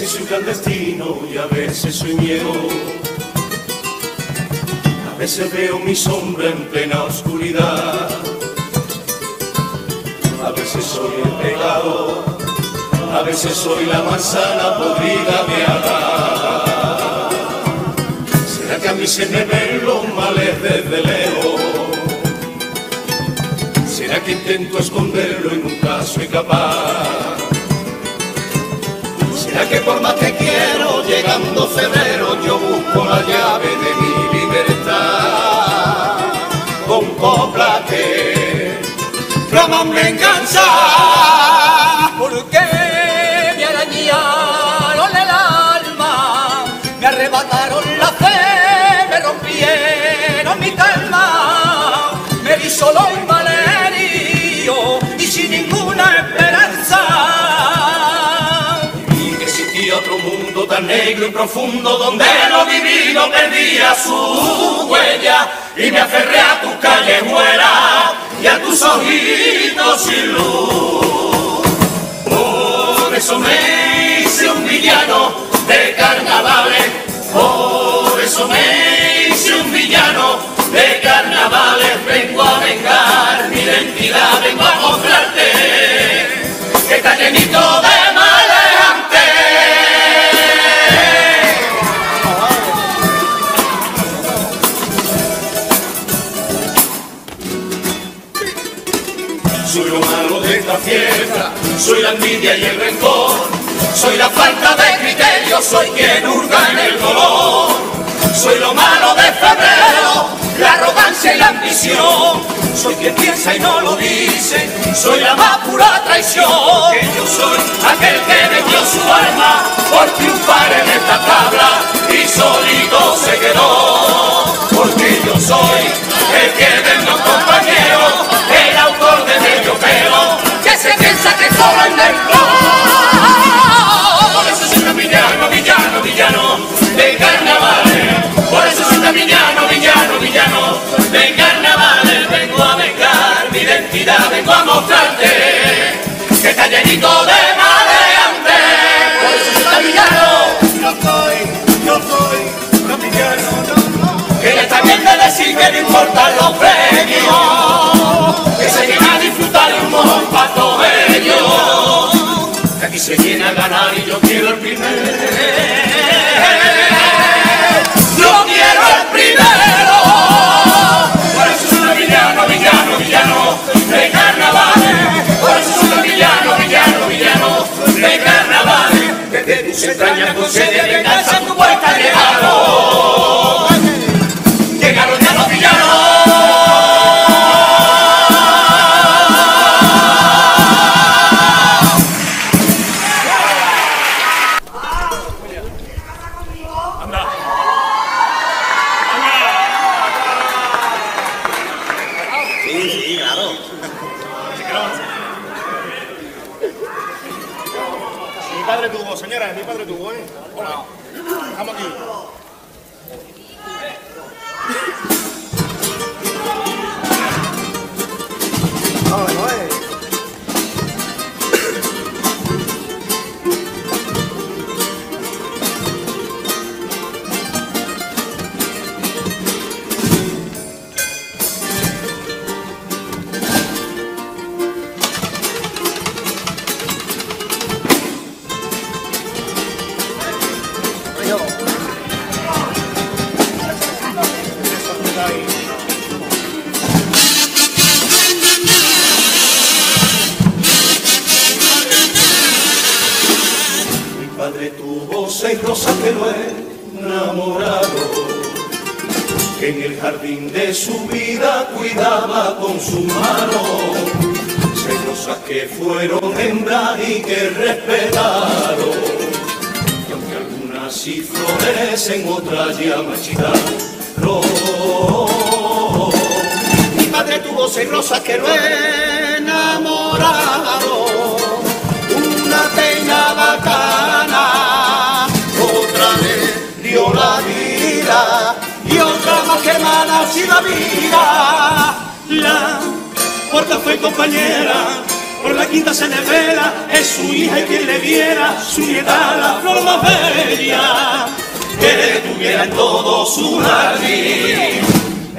veces soy clandestino y a veces soy miedo. A veces veo mi sombra en plena oscuridad. A veces soy el pecado, a veces soy la manzana podrida de Adán. ¿Será que a mí se me ven los males desde lejos? ¿Será que intento esconderlo y nunca soy capaz? ¿Será que por más que quiero, llegando febrero, yo busco la llave de mi libertad? Con copla que claman venganza. Negro y profundo donde lo divino perdía su huella y me aferré a tus callejuelas y a tus ojitos sin luz. Por eso me hice un villano de carnavales, quien piensa y no lo dice, soy la más pura traición, que yo soy aquel que vendió su alma por triunfar en esta tabla y solito se quedó, porque yo soy el que de que no importan los premios, que se viene a disfrutar un mojón para todos ellos, que aquí se viene a ganar y yo quiero el primero. Yo quiero el primero, por eso soy un villano, villano, villano de carnavales, por eso soy un villano, villano, villano de carnavales, que de tus entrañas de su vida cuidaba con su mano. Rosas que fueron hembras y que respetaron, y aunque algunas sí florecen, otras ya marchitaron. Mi padre tuvo seis rosas que lo enamoraron. Una pena bacana, otra le dio la vida y mala si la vida. La puerta fue compañera por la quinta se le vela, es su hija y quien le viera, su nieta la flor más bella, que tuviera en todo su jardín.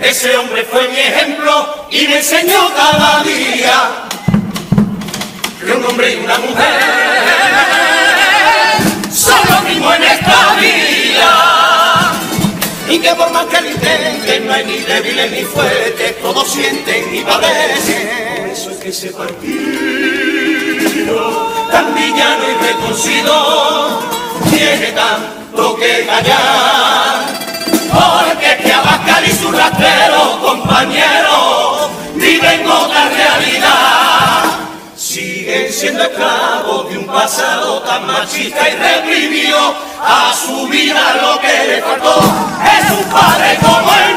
Ese hombre fue mi ejemplo y me enseñó cada día que un hombre y una mujer son lo mismo en esta vida. Y que por más que lo intenten, no hay ni débiles ni fuertes, todos sienten y padecen. Eso es que ese partido tan villano y retorcido tiene tanto que callar. Porque que Abascal y su rastrero, compañeros, viven otra realidad. Siendo esclavos de un pasado tan machista y reprimió a su vida lo que le faltó. Es un padre como el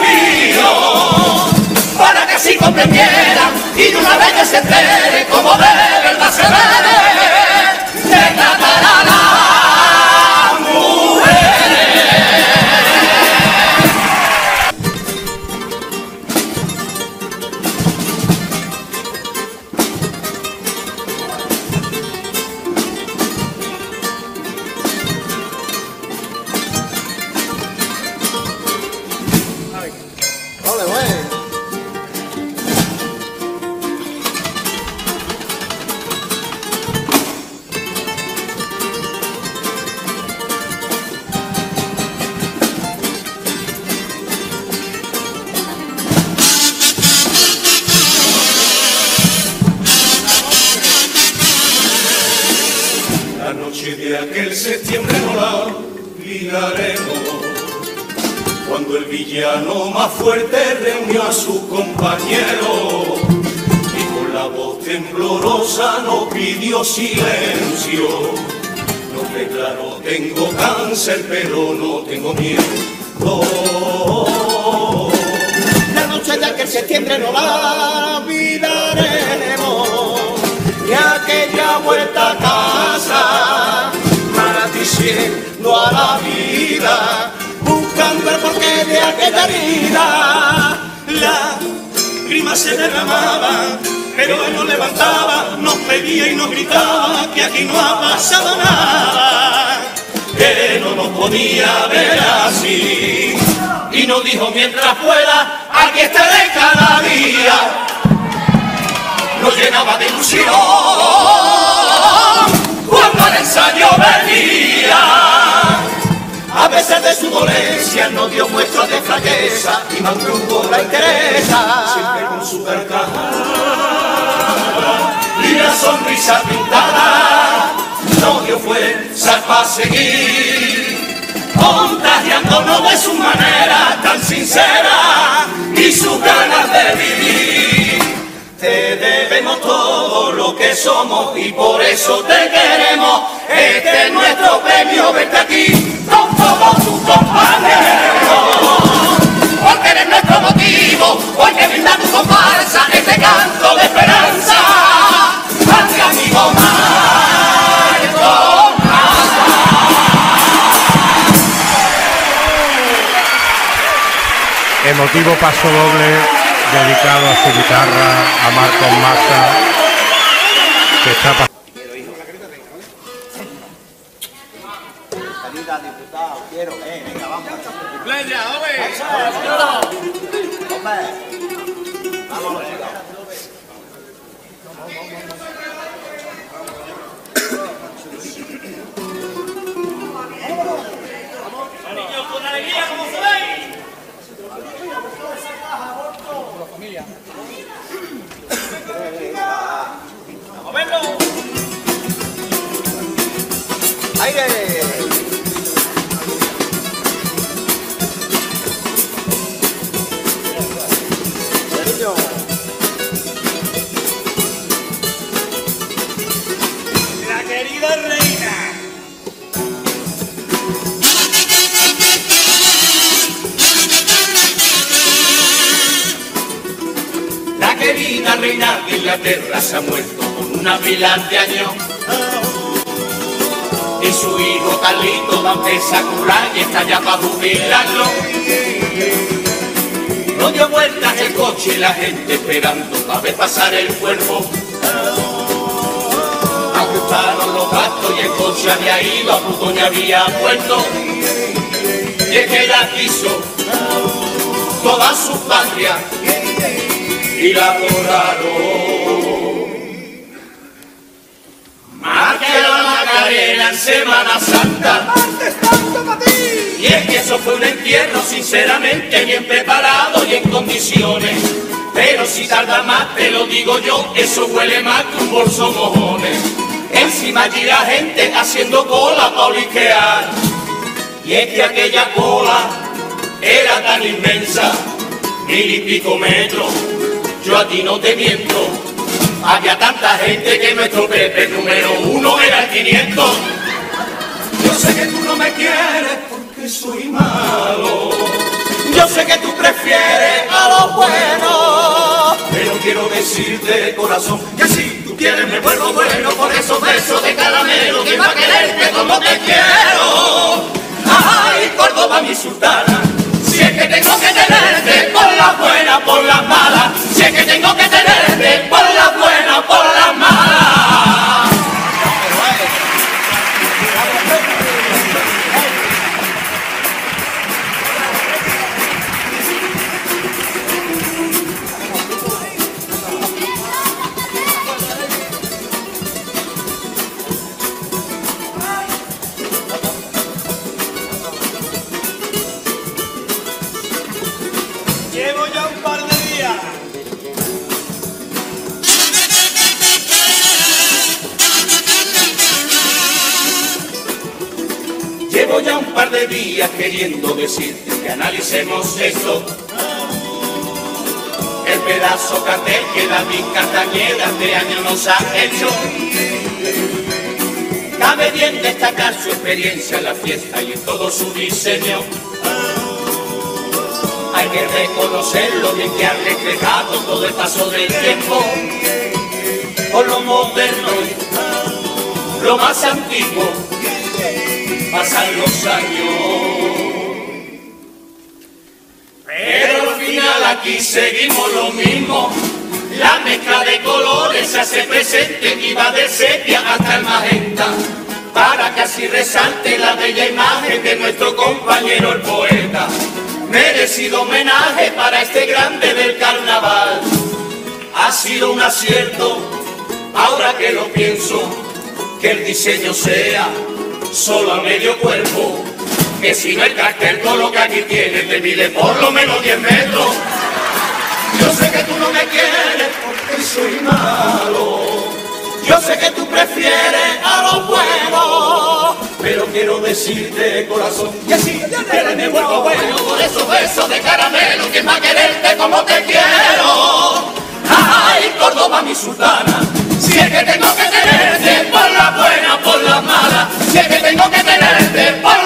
villano más fuerte reunió a sus compañeros y con la voz temblorosa nos pidió silencio. Nos declaró, tengo cáncer, pero no tengo miedo. La noche de aquel septiembre no la olvidaremos. Y aquella vuelta a casa, maldiciendo a la vida, el porqué de aquella herida. La grima se derramaba, pero él nos levantaba, nos pedía y nos gritaba que aquí no ha pasado nada. que no nos podía ver así. Y nos dijo mientras fuera, aquí estaré cada día. Nos llenaba de ilusión cuando al ensayo venía. A pesar de su dolencia, no dio muestras de flaqueza y mantuvo la interesa. Siempre con su carcajada y la sonrisa pintada, nos dio fuerza para seguir, contagiándonos de su manera somos y por eso te queremos. Este es nuestro premio, vete aquí con todos tus compañeros. Porque eres nuestro motivo, porque brinda tu comparsa este canto de esperanza. Mi amigo Marco Emotivo paso doble dedicado a su guitarra, a Marcos Massa, que está pasando. Diputada, quiero, eh, venga, vamos. ¡Playa, hombre! ¡Vamos! ¡Aire! Niño. La querida reina. La querida reina de Inglaterra se ha muerto una pila de años. Y su hijo Carlito va a empezar a currar y está ya para jubilarlo. No dio vueltas el coche y la gente esperando para ver pasar el cuerpo. coche había ido, a Putoña había vuelto. Y es que ella quiso toda su patria y la adoraron. En Semana Santa. Y es que eso fue un entierro sinceramente bien preparado y en condiciones. Pero si tarda más, te lo digo yo, eso huele más que un bolso mojones. Encima allí la gente haciendo cola para oliquear. Y es que aquella cola era tan inmensa, mil y pico metros. Yo a ti no te miento. Había tanta gente que nuestro Pepe número uno era el 500. Yo sé que tú no me quieres porque soy malo. Yo sé que tú prefieres a lo bueno. Pero quiero decirte de corazón que si tú quieres me vuelvo bueno por esos besos de caramelo que va a quererte como te quiero. Llevo ya un par de días queriendo decirte que analicemos esto. El pedazo cartel que David Castañeda este año nos ha hecho. Cabe bien destacar su experiencia en la fiesta y en todo su diseño. Hay que reconocerlo bien que ha reflejado todo el paso del tiempo. Por lo moderno lo más antiguo pasan los años. Pero al final aquí seguimos lo mismo. La mezcla de colores se hace presente y va de sepia hasta el magenta. Para que así resalte la bella imagen de nuestro compañero el poeta. Merecido homenaje para este grande del carnaval. Ha sido un acierto, ahora que lo pienso, que el diseño sea solo a medio cuerpo. Que si no el cartel todo lo que aquí tienes te mide por lo menos 10 metros. Yo sé que tú no me quieres porque soy malo. Yo sé que tú prefieres a lo bueno. Pero quiero decirte de corazón que si quieres me vuelvo bueno por esos besos de caramelo que más quererte como te quiero. Ay, Córdoba mi sultana, si es que tengo que tenerte por la buena, por la mala, si es que tengo que tenerte por la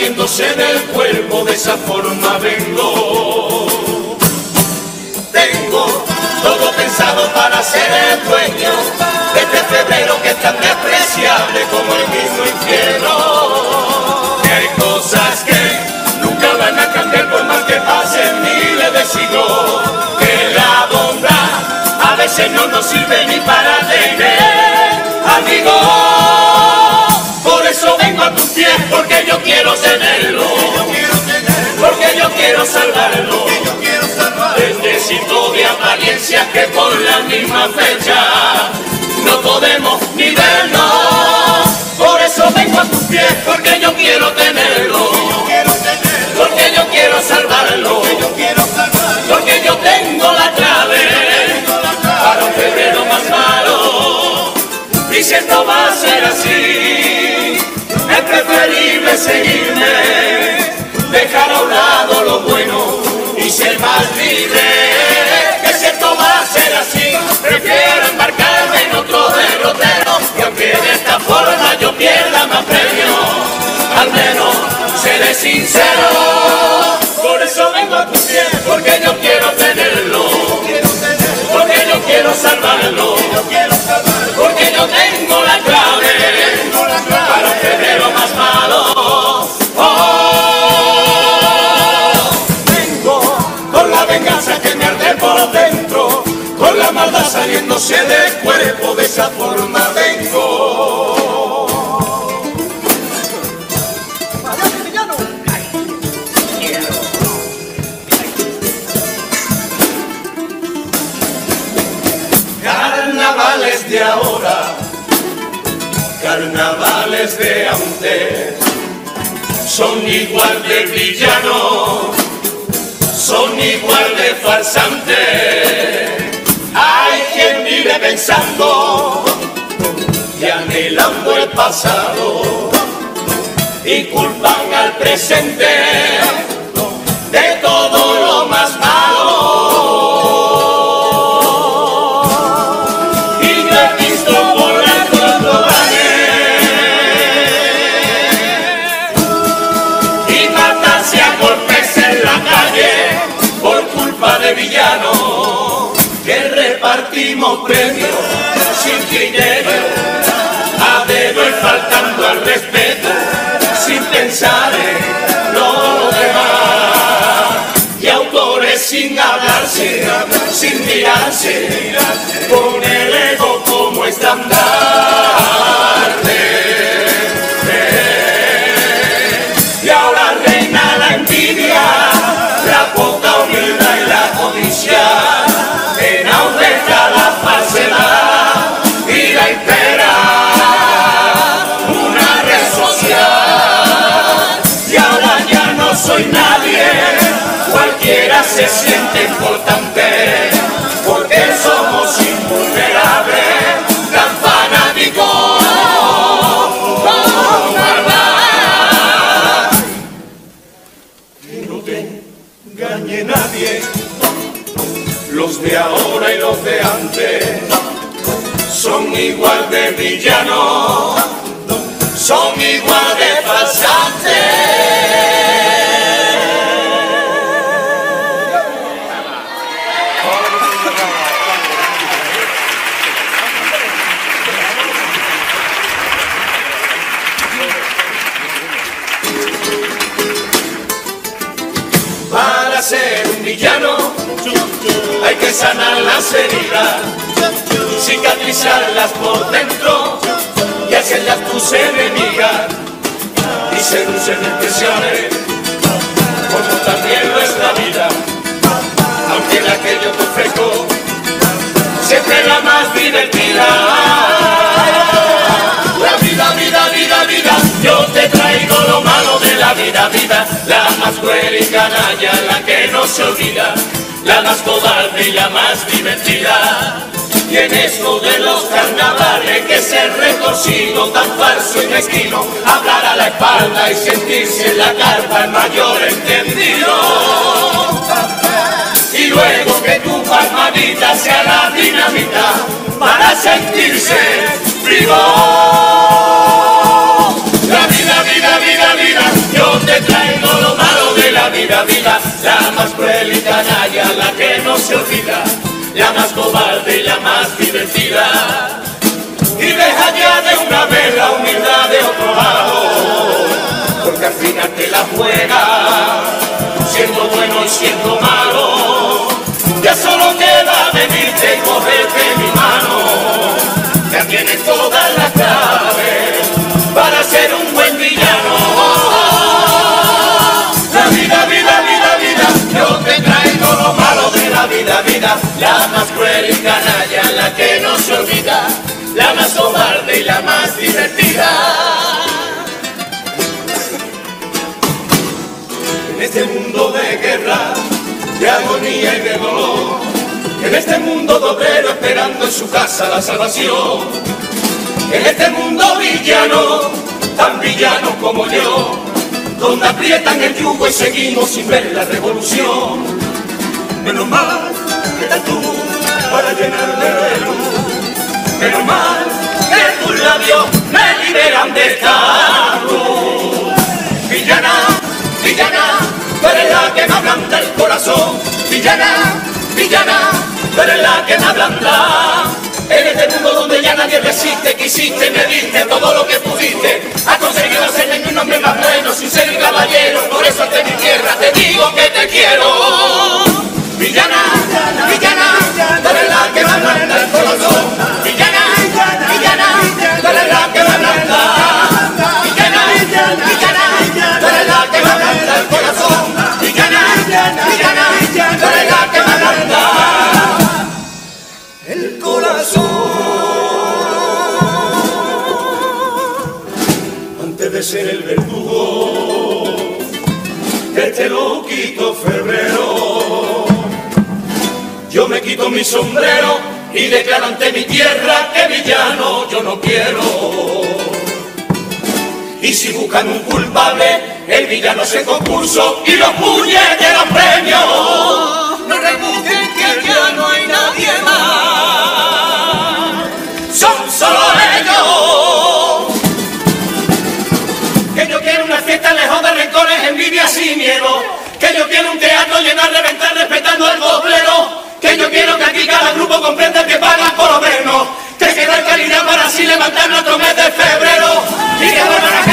saliéndose del cuerpo, de esa forma vengo. Tengo todo pensado para ser el dueño de este febrero que es tan despreciable como el mismo infierno. Que hay cosas que nunca van a cambiar por más que pasen miles de siglos. Que la bondad a veces no nos sirve ni para tener amigos. Que por la misma fecha no podemos ni vernos. Por eso vengo a tus pies, porque yo quiero tenerlo. Porque yo quiero salvarlo. Porque yo tengo la clave para un febrero más malo. Y si esto va a ser así, es preferible seguirme, dejar a un lado lo bueno y ser más libre. Sincero. Por eso vengo a tus pies, porque yo quiero tenerlo. Porque yo quiero salvarlo. Porque yo tengo la clave para febrero más malo. Oh, vengo con la venganza que me arde por dentro, con la maldad saliéndose del cuerpo, de esa forma de ahora, carnavales de antes, son igual de villanos, son igual de farsantes. Hay quien vive pensando y anhelando el pasado y culpan al presente de todo lo más malo. Repartimos premios sin criterio, a dedo y faltando al respeto, sin pensar en los demás. Y autores sin hablarse, sin mirarse, con el ego como estandarte. Soy nadie, cualquiera se siente importante, porque somos invulnerables, tan fanáticos. con. Que no te engañe nadie, los de ahora y los de antes son igual de villanos, son igual ser un villano. Hay que sanar las heridas, cicatrizarlas por dentro y hacerlas tus enemigas. Y seducen impresiones como también lo es la vida, aunque la que yo te ofrezco siempre la más divertida. La vida, vida, vida, vida, yo te traigo lo malo de la vida, vida, la más cruel y canalla, la que no se olvida, la más cobarde y la más divertida. Y en esto de los carnavales que ser retorcido, tan falso y mezquino, hablar a la espalda y sentirse en la carpa el mayor entendido. Y luego que tu palmadita sea la dinamita para sentirse vivo. Traigo lo malo de la vida, vida, la más cruel y canalla, la que no se olvida, la más cobarde y la más divertida. Y deja ya de una vez la humildad de otro lado, porque al final te la juega, siendo bueno y siendo malo. Ya solo queda venirte y cogerte mi mano, ya tienes todas este mundo de guerra, de agonía y de dolor, en este mundo doblero esperando en su casa la salvación, en este mundo villano, tan villano como yo, donde aprietan el yugo y seguimos sin ver la revolución. Menos mal que estás tú para llenarme de luz, menos mal que tus labios me liberan de esta. Tú eres la que me ablanda. En este mundo donde ya nadie resiste, quisiste, me diste todo lo que pudiste. Has conseguido hacerme un hombre más bueno, sin ser un caballero. Por eso ante mi tierra te digo que te quiero. Villana, villana, tú eres la que me ablanda el corazón. Villana, villana, tú eres la que me ablanda. Villana, villana, tú eres la que me ablanda el corazón. Villana, villana, de ser el verdugo de este loquito febrero, yo me quito mi sombrero y declaro ante mi tierra que villano yo no quiero. Y si buscan un culpable, el villano se concurso y los puñeteros premios. No rebusquen que ya no hay nadie más. sin miedo. Que yo quiero un teatro lleno a reventar respetando al goblero. Que yo quiero que aquí cada grupo comprenda que pagan por lo menos. Que queda calidad para así levantar nuestro mes de febrero. Y que